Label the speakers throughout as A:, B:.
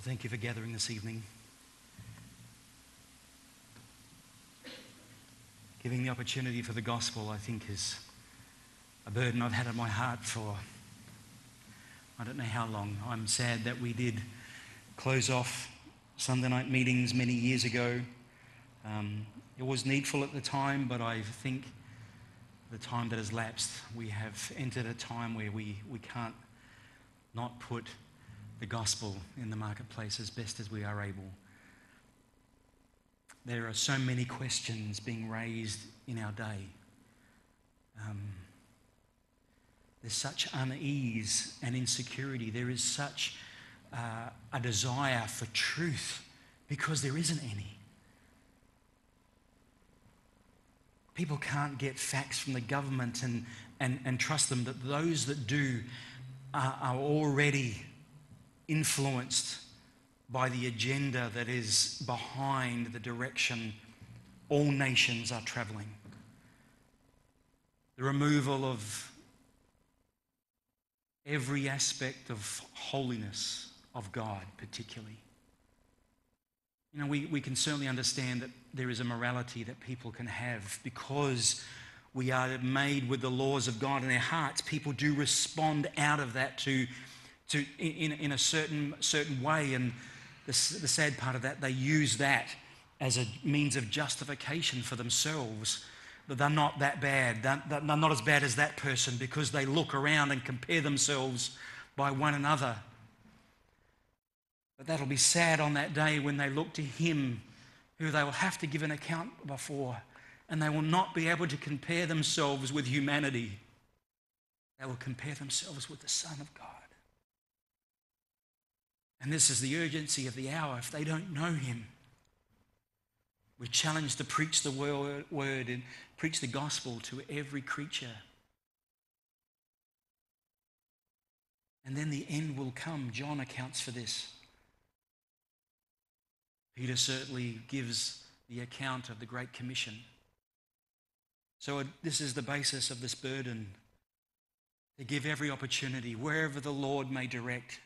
A: Well, thank you for gathering this evening. Giving the opportunity for the gospel, I think, is a burden I've had on my heart for I don't know how long. I'm sad that we did close off Sunday night meetings many years ago. Um, it was needful at the time, but I think the time that has lapsed, we have entered a time where we, we can't not put the gospel in the marketplace as best as we are able. There are so many questions being raised in our day. Um, there's such unease and insecurity. There is such uh, a desire for truth because there isn't any. People can't get facts from the government and, and, and trust them that those that do are, are already influenced by the agenda that is behind the direction all nations are traveling. The removal of every aspect of holiness of God, particularly. You know, we, we can certainly understand that there is a morality that people can have because we are made with the laws of God in our hearts. People do respond out of that to, to in, in a certain, certain way. And the, the sad part of that, they use that as a means of justification for themselves that they're not that bad. They're, they're not as bad as that person because they look around and compare themselves by one another. But that'll be sad on that day when they look to Him who they will have to give an account before, and they will not be able to compare themselves with humanity. They will compare themselves with the Son of God. And this is the urgency of the hour. If they don't know Him, we're challenged to preach the word and preach the gospel to every creature. And then the end will come. John accounts for this. Peter certainly gives the account of the Great Commission. So, this is the basis of this burden to give every opportunity, wherever the Lord may direct,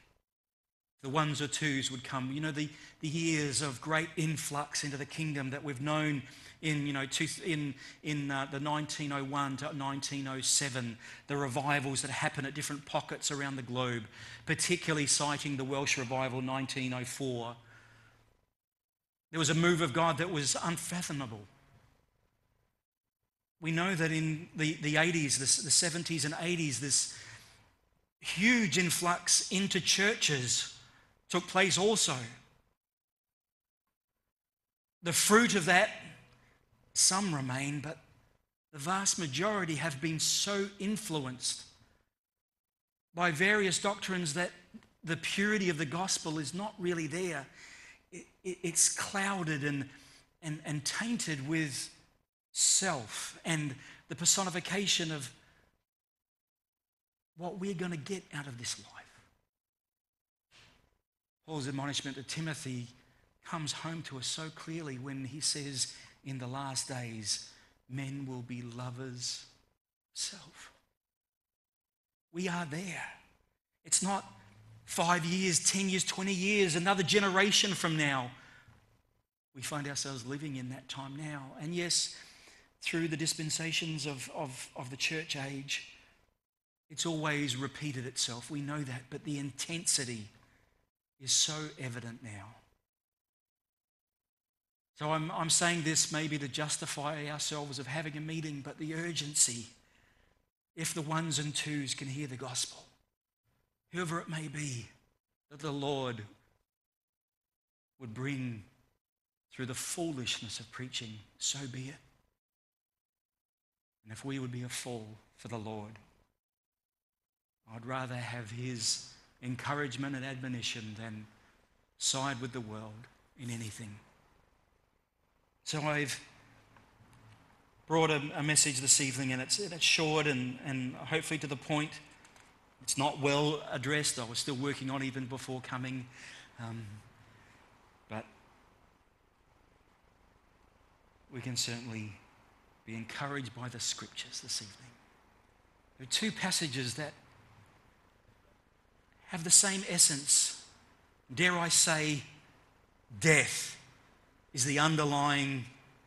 A: the ones or twos would come. You know, the, the years of great influx into the kingdom that we've known in, you know, two, in, in uh, the 1901 to 1907, the revivals that happen at different pockets around the globe, particularly citing the Welsh revival 1904. There was a move of God that was unfathomable. We know that in the, the 80s, the, the 70s and 80s, this huge influx into churches took place also. The fruit of that, some remain, but the vast majority have been so influenced by various doctrines that the purity of the gospel is not really there. It, it, it's clouded and, and, and tainted with self and the personification of what we're going to get out of this life. Paul's admonishment to Timothy comes home to us so clearly when he says, In the last days, men will be lovers self. We are there. It's not five years, 10 years, 20 years, another generation from now. We find ourselves living in that time now. And yes, through the dispensations of, of, of the church age, it's always repeated itself. We know that. But the intensity is so evident now. So I'm, I'm saying this maybe to justify ourselves of having a meeting, but the urgency, if the ones and twos can hear the gospel, whoever it may be, that the Lord would bring through the foolishness of preaching, so be it. And if we would be a fool for the Lord, I'd rather have his encouragement and admonition than side with the world in anything. So I've brought a, a message this evening, and it's, it's short and, and hopefully to the point. It's not well addressed. I was still working on even before coming. Um, but we can certainly be encouraged by the scriptures this evening. There are two passages that have the same essence Dare I say, death is the underlying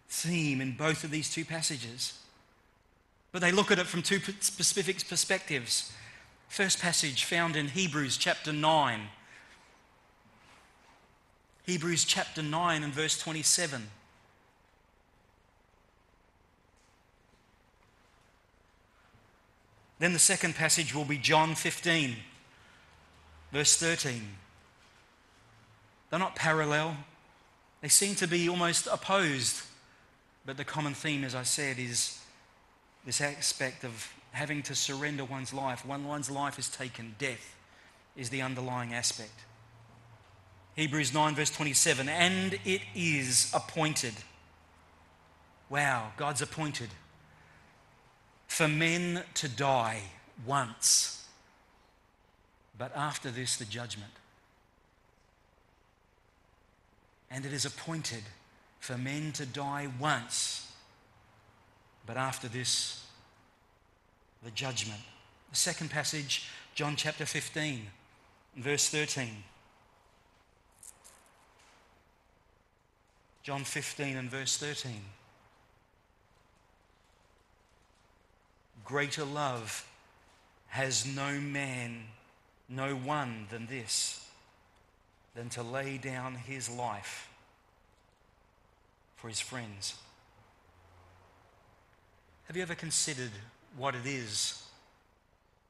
A: theme in both of these two passages. But they look at it from two specific perspectives. First passage found in Hebrews chapter 9. Hebrews chapter 9 and verse 27. Then the second passage will be John 15, verse 13. They're not parallel, they seem to be almost opposed. But the common theme, as I said, is this aspect of having to surrender one's life. When one's life is taken, death is the underlying aspect. Hebrews 9, verse 27 and it is appointed. Wow, God's appointed for men to die once, but after this, the judgment. And it is appointed for men to die once, but after this, the judgment. The second passage, John chapter 15, verse 13. John 15 and verse 13. Greater love has no man, no one than this, than to lay down his life for his friends. Have you ever considered what it is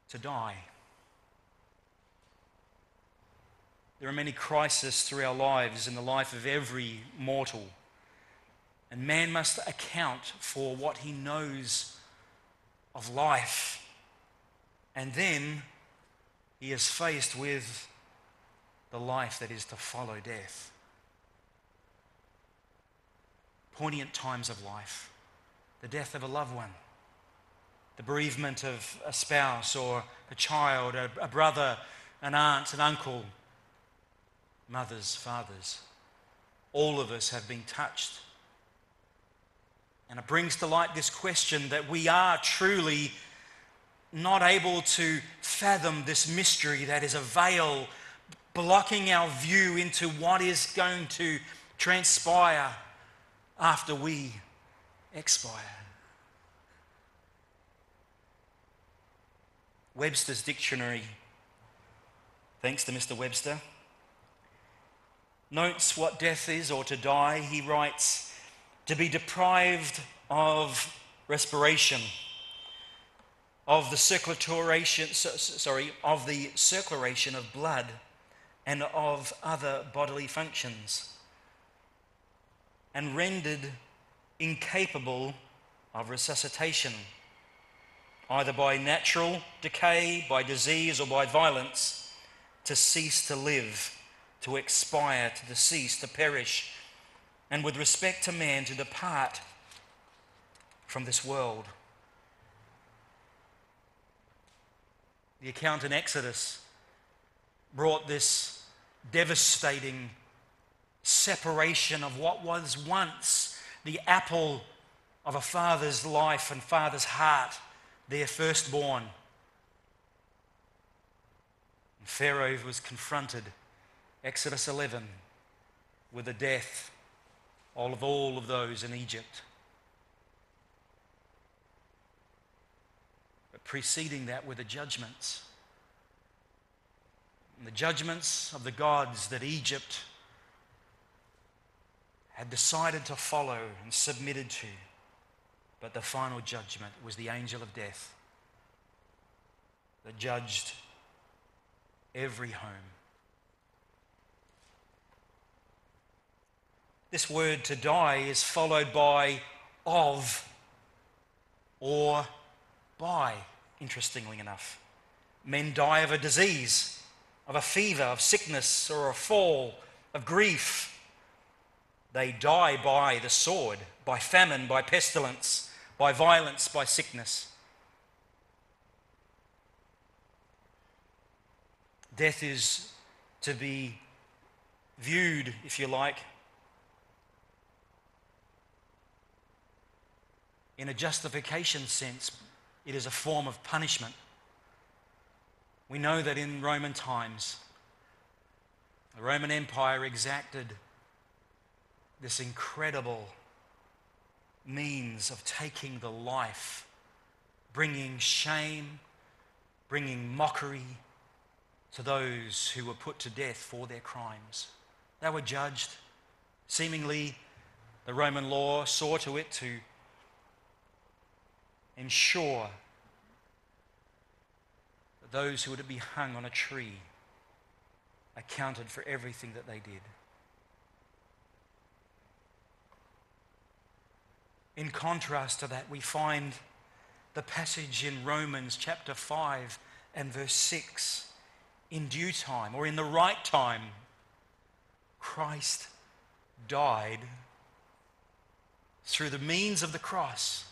A: to die? There are many crises through our lives in the life of every mortal. And man must account for what he knows of life. And then he is faced with the life that is to follow death. Poignant times of life, the death of a loved one, the bereavement of a spouse or a child, a, a brother, an aunt, an uncle, mothers, fathers. All of us have been touched and it brings to light this question that we are truly not able to fathom this mystery that is a veil blocking our view into what is going to transpire after we expire. Webster's dictionary, thanks to Mr. Webster, notes what death is or to die. He writes, to be deprived of respiration, of the circulation, sorry, of the circulation of blood and of other bodily functions, and rendered incapable of resuscitation, either by natural decay, by disease, or by violence, to cease to live, to expire, to decease, to perish and with respect to man to depart from this world. The account in Exodus brought this devastating separation of what was once the apple of a father's life and father's heart, their firstborn. And Pharaoh was confronted, Exodus 11, with the death of all of those in Egypt. Preceding that were the judgments. And the judgments of the gods that Egypt had decided to follow and submitted to. But the final judgment was the angel of death that judged every home This word to die is followed by of or by, interestingly enough. Men die of a disease, of a fever, of sickness, or a fall, of grief. They die by the sword, by famine, by pestilence, by violence, by sickness. Death is to be viewed, if you like, in a justification sense, it is a form of punishment. We know that in Roman times, The Roman Empire exacted this incredible means of taking the life, bringing shame, bringing mockery to those who were put to death for their crimes. They were judged. Seemingly, the Roman law saw to it to ensure that those who were to be hung on a tree accounted for everything that they did. In contrast to that, we find the passage in Romans chapter 5 and verse 6 in due time or in the right time, Christ died through the means of the cross,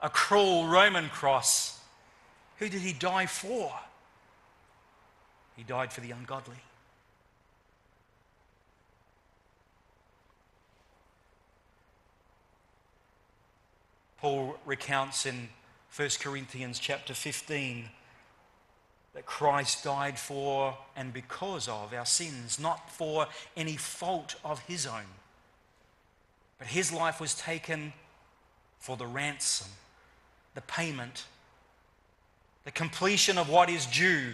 A: a cruel Roman cross. Who did he die for? He died for the ungodly. Paul recounts in 1 Corinthians chapter 15 that Christ died for and because of our sins, not for any fault of his own. But his life was taken for the ransom, the payment, the completion of what is due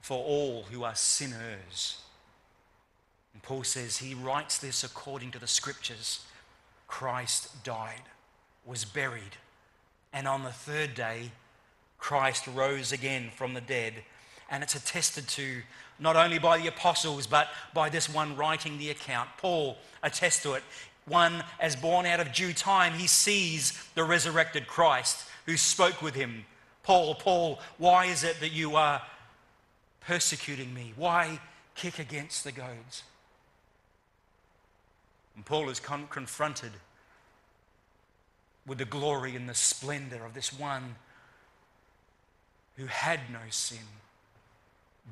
A: for all who are sinners. And Paul says he writes this according to the scriptures. Christ died, was buried, and on the third day, Christ rose again from the dead. And it's attested to not only by the apostles, but by this one writing the account. Paul attests to it. One, as born out of due time, he sees the resurrected Christ who spoke with him. Paul, Paul, why is it that you are persecuting me? Why kick against the goads? And Paul is con- confronted with the glory and the splendor of this one who had no sin,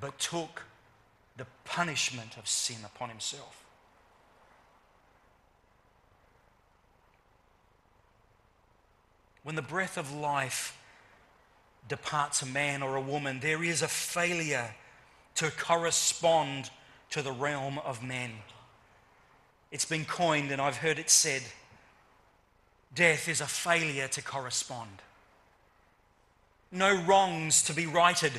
A: but took the punishment of sin upon himself. When the breath of life departs a man or a woman, there is a failure to correspond to the realm of men. It's been coined, and I've heard it said death is a failure to correspond. No wrongs to be righted,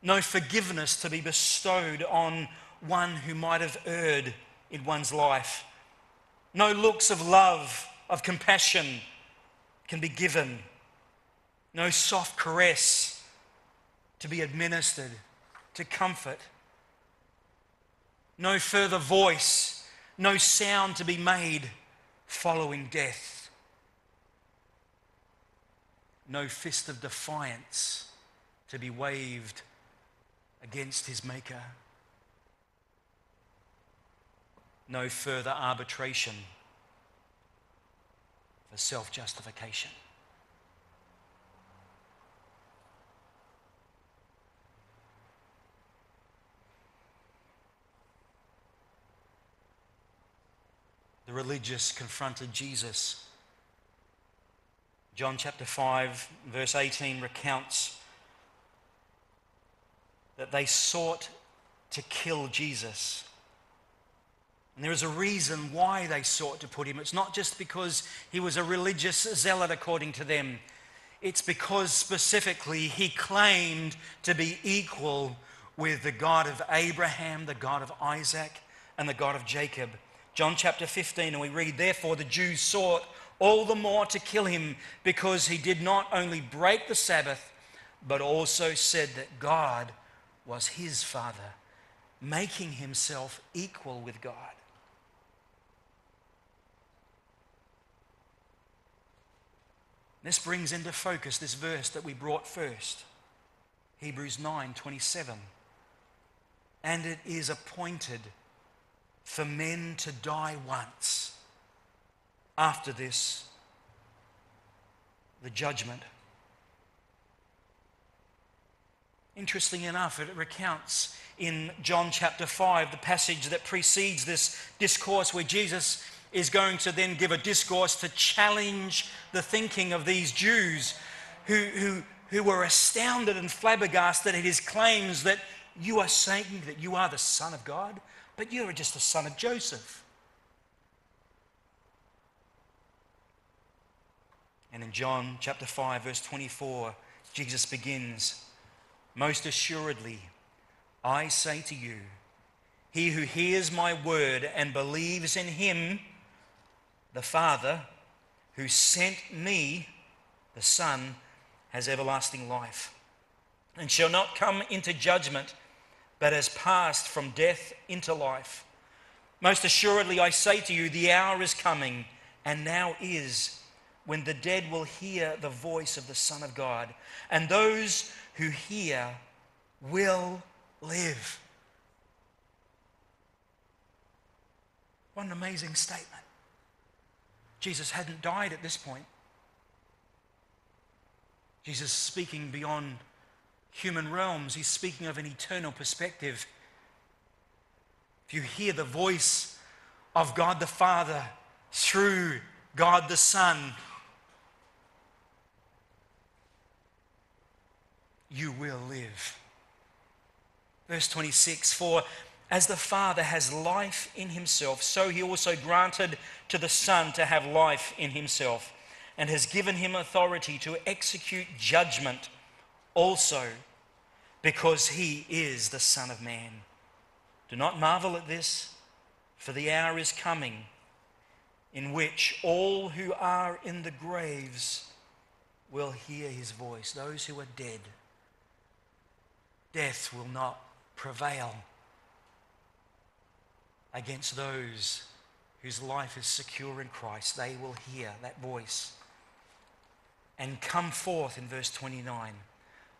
A: no forgiveness to be bestowed on one who might have erred in one's life. No looks of love, of compassion can be given. No soft caress to be administered to comfort. No further voice, no sound to be made following death. No fist of defiance to be waved against his Maker. No further arbitration for self justification. The religious confronted Jesus. John chapter 5, verse 18 recounts that they sought to kill Jesus. And there is a reason why they sought to put him. It's not just because he was a religious zealot, according to them. It's because specifically he claimed to be equal with the God of Abraham, the God of Isaac, and the God of Jacob. John chapter 15, and we read, Therefore the Jews sought all the more to kill him because he did not only break the Sabbath, but also said that God was his Father, making himself equal with God. This brings into focus this verse that we brought first. Hebrews 9 27. And it is appointed for men to die once. After this, the judgment. Interesting enough, it recounts in John chapter 5 the passage that precedes this discourse where Jesus is going to then give a discourse to challenge the thinking of these Jews who, who, who were astounded and flabbergasted at his claims that You are saying that you are the Son of God, but you're just the son of Joseph. And in John chapter 5, verse 24, Jesus begins Most assuredly, I say to you, he who hears my word and believes in him, the Father, who sent me, the Son, has everlasting life, and shall not come into judgment, but has passed from death into life. Most assuredly, I say to you, the hour is coming, and now is when the dead will hear the voice of the Son of God, and those who hear will live. What an amazing statement. Jesus hadn't died at this point. Jesus speaking beyond human realms, he's speaking of an eternal perspective. If you hear the voice of God the Father through God the Son, you will live. Verse 26 For as the Father has life in himself, so he also granted to the Son to have life in himself, and has given him authority to execute judgment also, because he is the Son of Man. Do not marvel at this, for the hour is coming in which all who are in the graves will hear his voice, those who are dead death will not prevail against those whose life is secure in Christ. They will hear that voice and come forth in verse 29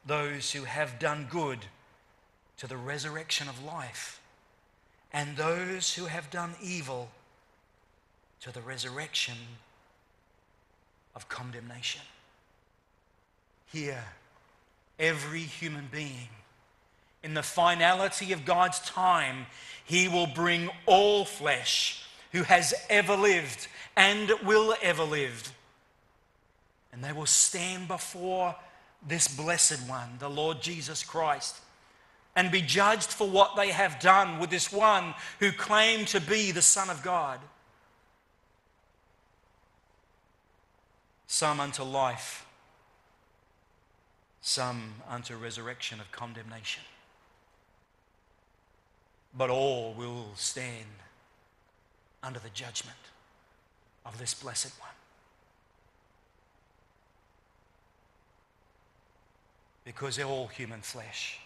A: those who have done good to the resurrection of life, and those who have done evil to the resurrection of condemnation. Here, every human being in the finality of God's time, He will bring all flesh who has ever lived and will ever live. And they will stand before this blessed one, the Lord Jesus Christ, and be judged for what they have done with this one who claimed to be the Son of God. Some unto life, some unto resurrection of condemnation but all will stand under the judgment of this blessed one. Because all human flesh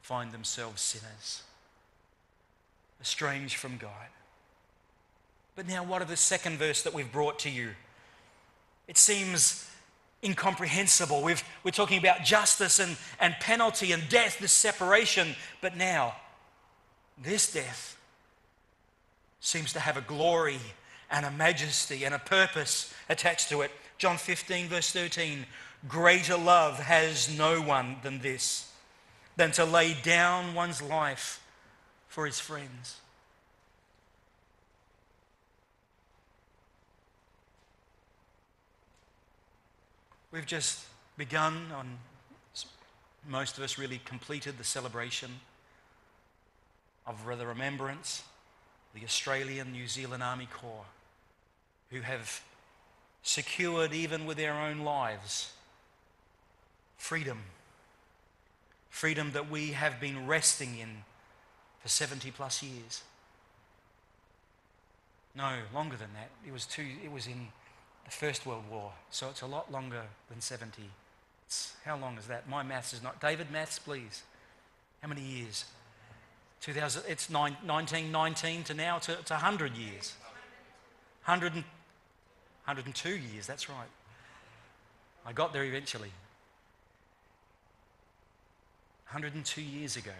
A: find themselves sinners, estranged from God. But now, what of the second verse that we've brought to you? It seems incomprehensible. we are we're talking about justice and, and penalty and death, this separation. But now, this death seems to have a glory and a majesty and a purpose attached to it. John 15, verse 13 Greater love has no one than this, than to lay down one's life for his friends. We've just begun on, most of us really completed the celebration of the remembrance, the Australian New Zealand Army Corps, who have secured, even with their own lives, freedom. Freedom that we have been resting in for 70 plus years. No, longer than that. It was, two, it was in the First World War, so it's a lot longer than 70. It's, how long is that? My maths is not. David, maths, please. How many years? 2000, it's 1919 to now to 100 years. 100 and, 102 years, that's right. I got there eventually. 102 years ago.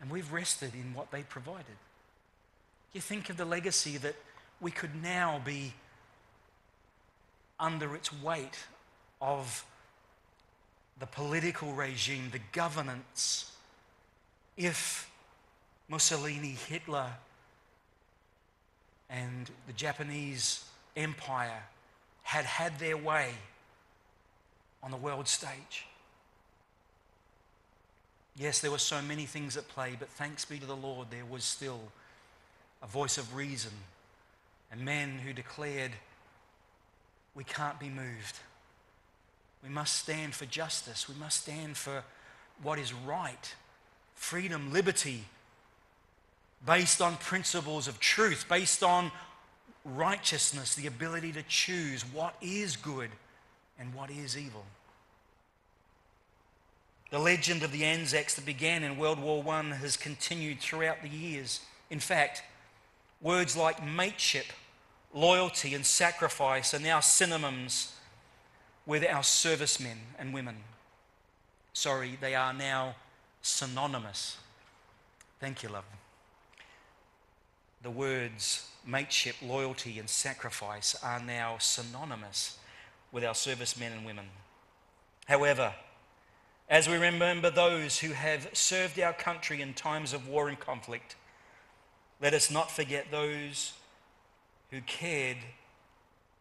A: And we've rested in what they provided. You think of the legacy that we could now be under its weight of the political regime, the governance, if Mussolini, Hitler, and the Japanese Empire had had their way on the world stage. Yes, there were so many things at play, but thanks be to the Lord, there was still a voice of reason and men who declared, We can't be moved. We must stand for justice. We must stand for what is right freedom, liberty, based on principles of truth, based on righteousness, the ability to choose what is good and what is evil. The legend of the Anzacs that began in World War I has continued throughout the years. In fact, words like mateship, loyalty, and sacrifice are now synonyms with our servicemen and women. Sorry, they are now synonymous. Thank you, love. The words mateship, loyalty, and sacrifice are now synonymous with our servicemen and women. However, as we remember those who have served our country in times of war and conflict, let us not forget those who cared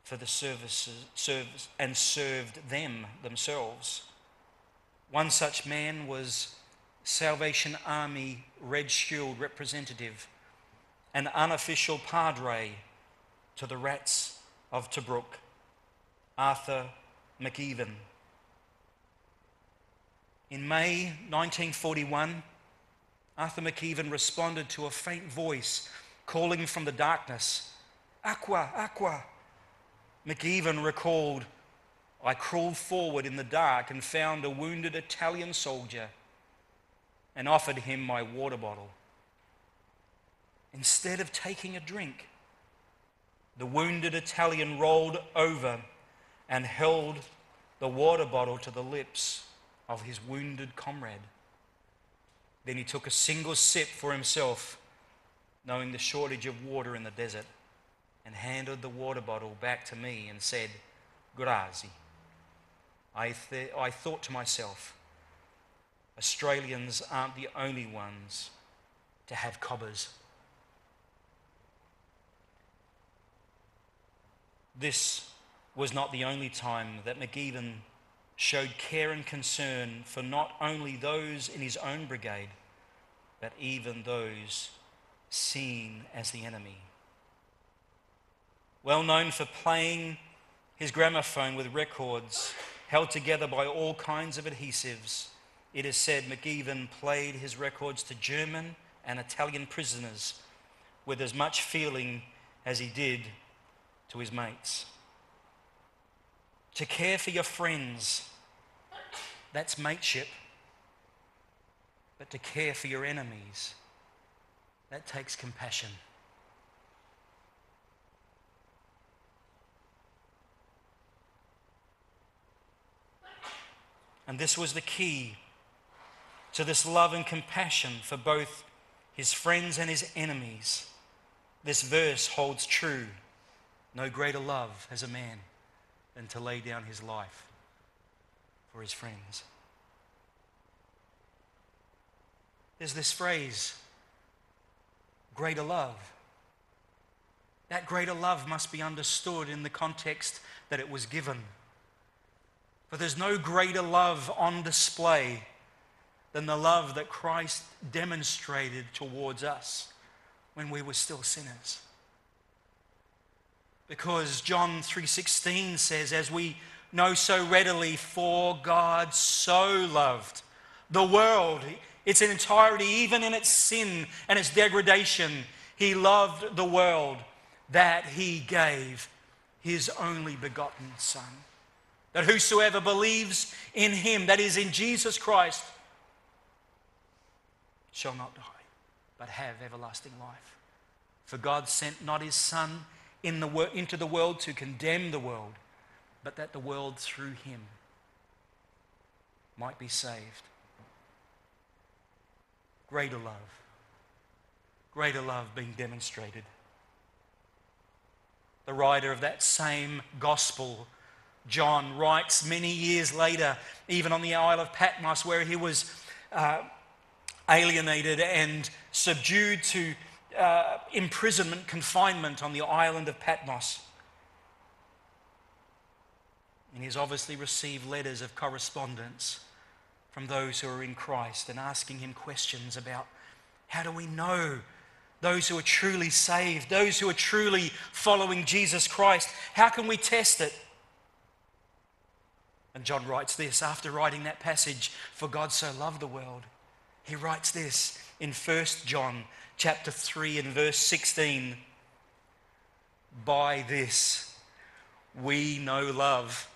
A: for the services service, and served them themselves. One such man was Salvation Army Red Shield representative, an unofficial padre to the rats of Tobruk, Arthur McIlveen. In May 1941, Arthur McIlveen responded to a faint voice calling from the darkness, Aqua, Aqua. McIlveen recalled, I crawled forward in the dark and found a wounded Italian soldier and offered him my water bottle. Instead of taking a drink, the wounded Italian rolled over and held the water bottle to the lips of his wounded comrade. Then he took a single sip for himself, knowing the shortage of water in the desert, and handed the water bottle back to me and said, Grazie. I, th- I thought to myself, Australians aren't the only ones to have cobbers. This was not the only time that McIlveen showed care and concern for not only those in his own brigade, but even those seen as the enemy. Well known for playing his gramophone with records held together by all kinds of adhesives, it is said McIlveen played his records to German and Italian prisoners with as much feeling as he did to his mates. To care for your friends, that's mateship. But to care for your enemies, that takes compassion. And this was the key to this love and compassion for both his friends and his enemies. This verse holds true. No greater love has a man than to lay down his life for his friends. There's this phrase, greater love. That greater love must be understood in the context that it was given. For there's no greater love on display than the love that Christ demonstrated towards us when we were still sinners. Because John 3:16 says as we know so readily for God so loved the world its entirety even in its sin and its degradation he loved the world that he gave his only begotten son that whosoever believes in him, that is, in Jesus Christ, shall not die, but have everlasting life. For God sent not his Son in the, into the world to condemn the world, but that the world through him might be saved. Greater love. Greater love being demonstrated. The writer of that same gospel John writes many years later, even on the Isle of Patmos, where he was uh, alienated and subdued to uh, imprisonment, confinement on the island of Patmos. And he's obviously received letters of correspondence from those who are in Christ and asking Him questions about how do we know those who are truly saved, those who are truly following Jesus Christ? How can we test it? And John writes this after writing that passage, For God so loved the world. He writes this in 1 John chapter 3 and verse 16. By this we know love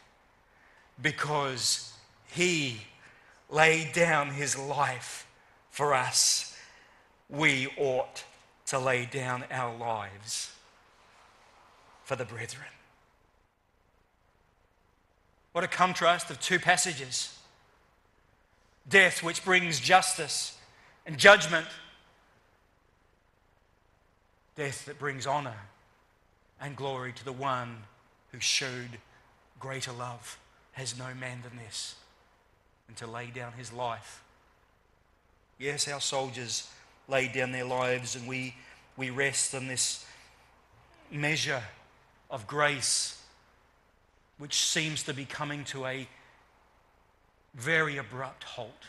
A: because he laid down his life for us. We ought to lay down our lives for the brethren. What a contrast of two passages death, which brings justice and judgment, death that brings honor and glory to the one who showed greater love. Has no man than this, and to lay down his life. Yes, our soldiers laid down their lives, and we, we rest on this measure of grace which seems to be coming to a very abrupt halt.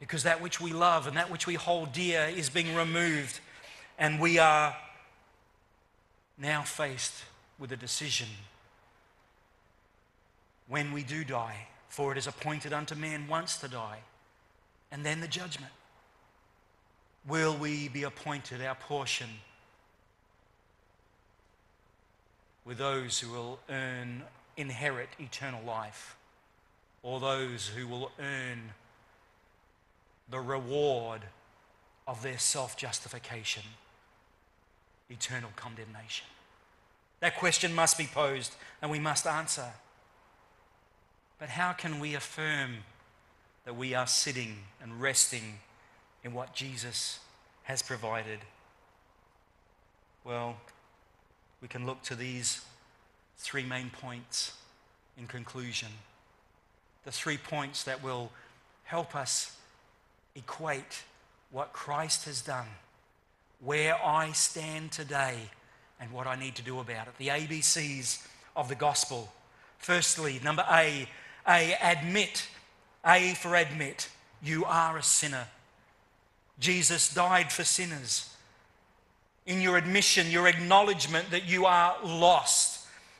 A: Because that which we love and that which we hold dear is being removed, and we are now faced with a decision when we do die, for it is appointed unto man once to die, and then the judgment. Will we be appointed our portion with those who will earn, inherit eternal life, or those who will earn the reward of their self justification, eternal condemnation? That question must be posed and we must answer. But how can we affirm that we are sitting and resting in what Jesus has provided? Well, we can look to these three main points in conclusion. The three points that will help us equate what Christ has done, where I stand today, and what I need to do about it. The ABCs of the gospel. Firstly, number A, A, admit. A for admit. You are a sinner. Jesus died for sinners in your admission, your acknowledgement that you are lost,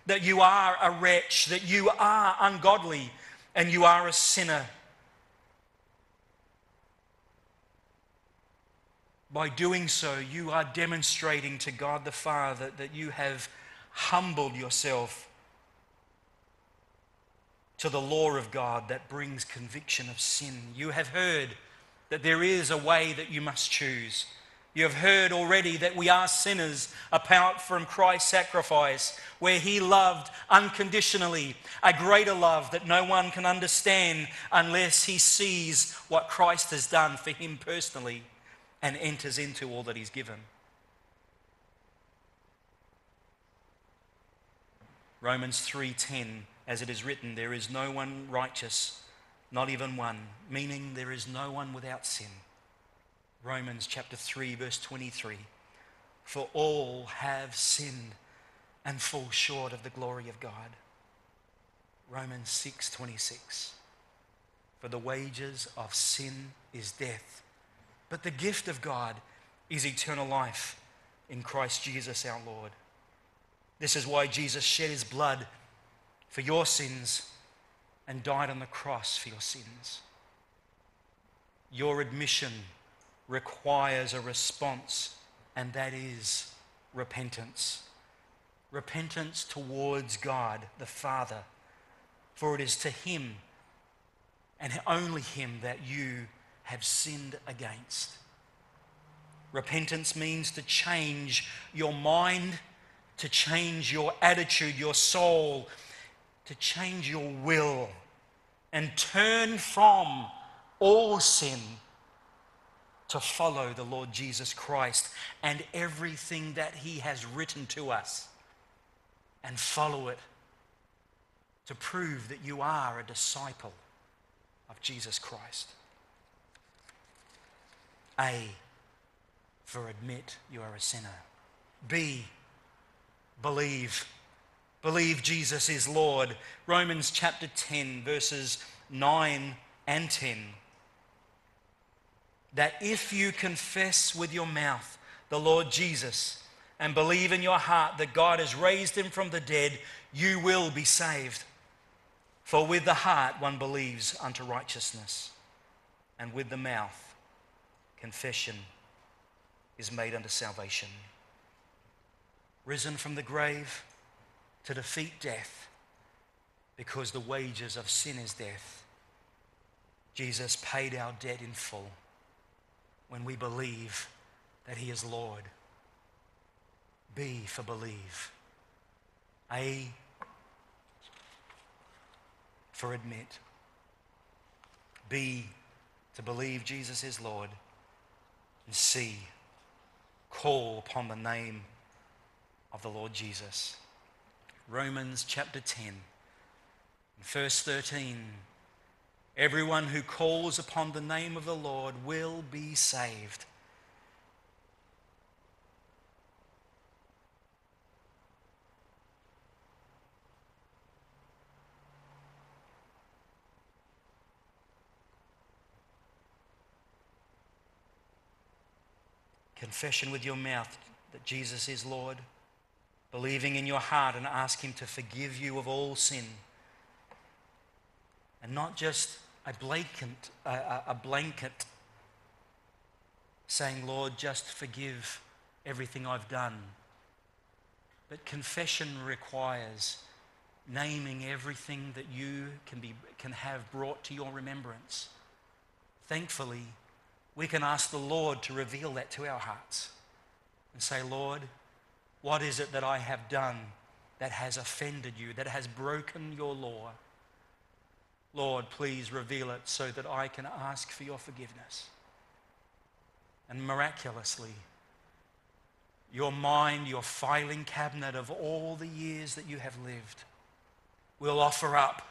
A: that you are a wretch, that you are ungodly, and you are a sinner. By doing so, you are demonstrating to God the Father that you have humbled yourself to the law of God that brings conviction of sin. You have heard that there is a way that you must choose. You have heard already that we are sinners apart from Christ's sacrifice, where He loved unconditionally, a greater love that no one can understand unless he sees what Christ has done for him personally and enters into all that He's given. Romans 3:10 as it is written there is no one righteous not even one meaning there is no one without sin Romans chapter 3, verse 23. For all have sinned and fall short of the glory of God. Romans 6, 26. For the wages of sin is death, but the gift of God is eternal life in Christ Jesus our Lord. This is why Jesus shed his blood for your sins and died on the cross for your sins. Your admission requires a response, and that is repentance. Repentance towards God the Father, for it is to Him and only Him that you have sinned against. Repentance means to change your mind, to change your attitude, your soul, to change your will, and turn from all sin to follow the Lord Jesus Christ and everything that He has written to us and follow it to prove that you are a disciple of Jesus Christ. A, for admit you are a sinner. B, believe. Believe Jesus is Lord. Romans chapter 10, verses 9 and 10 that if you confess with your mouth the Lord Jesus and believe in your heart that God has raised him from the dead, you will be saved. For with the heart one believes unto righteousness, and with the mouth confession is made unto salvation. Risen from the grave to defeat death, because the wages of sin is death. Jesus paid our debt in full when we believe that He is Lord. B for believe. A for admit. B to believe Jesus is Lord. And C call upon the name of the Lord Jesus. Romans chapter 10, verse 13. Everyone who calls upon the name of the Lord will be saved. Confession with your mouth that Jesus is Lord, believing in your heart and ask Him to forgive you of all sin. And not just a blanket, a, a blanket saying, Lord, just forgive everything I've done. But confession requires naming everything that you can, be, can have brought to your remembrance. Thankfully, we can ask the Lord to reveal that to our hearts and say, Lord, what is it that I have done that has offended you, that has broken your law? Lord, please reveal it so that I can ask for your forgiveness. And miraculously, your mind, your filing cabinet of all the years that you have lived, will offer up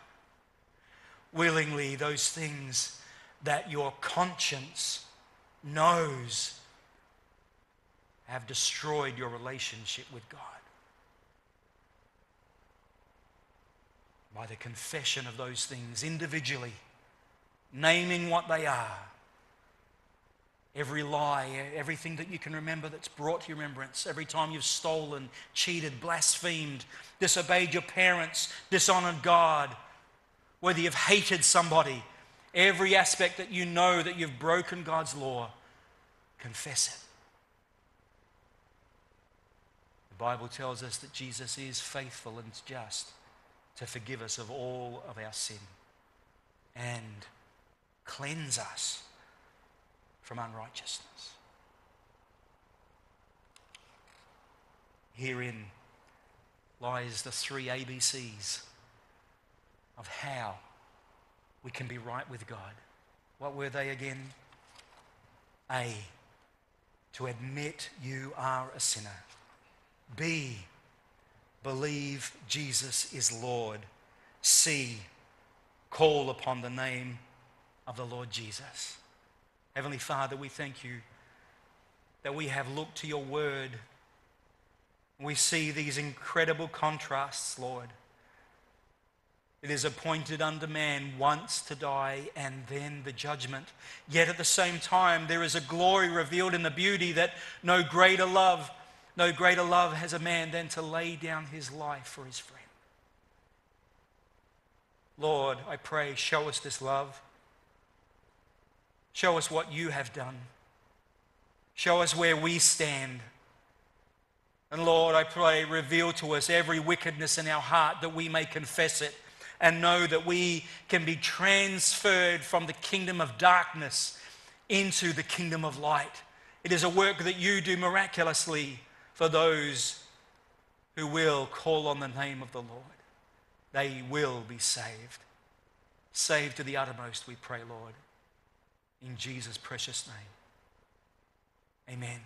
A: willingly those things that your conscience knows have destroyed your relationship with God. By the confession of those things individually, naming what they are. Every lie, everything that you can remember that's brought to your remembrance, every time you've stolen, cheated, blasphemed, disobeyed your parents, dishonored God, whether you've hated somebody, every aspect that you know that you've broken God's law, confess it. The Bible tells us that Jesus is faithful and just to forgive us of all of our sin and cleanse us from unrighteousness. Herein lies the three ABCs of how we can be right with God. What were they again? A, to admit you are a sinner. B, believe Jesus is Lord. See, call upon the name of the Lord Jesus. Heavenly Father, we thank you that we have looked to your word. We see these incredible contrasts, Lord. It is appointed unto man once to die and then the judgment. Yet at the same time, there is a glory revealed in the beauty that no greater love no greater love has a man than to lay down his life for his friend. Lord, I pray, show us this love. Show us what you have done. Show us where we stand. And Lord, I pray, reveal to us every wickedness in our heart that we may confess it and know that we can be transferred from the kingdom of darkness into the kingdom of light. It is a work that you do miraculously for those who will call on the name of the Lord. They will be saved. Saved to the uttermost, we pray, Lord. In Jesus' precious name. Amen.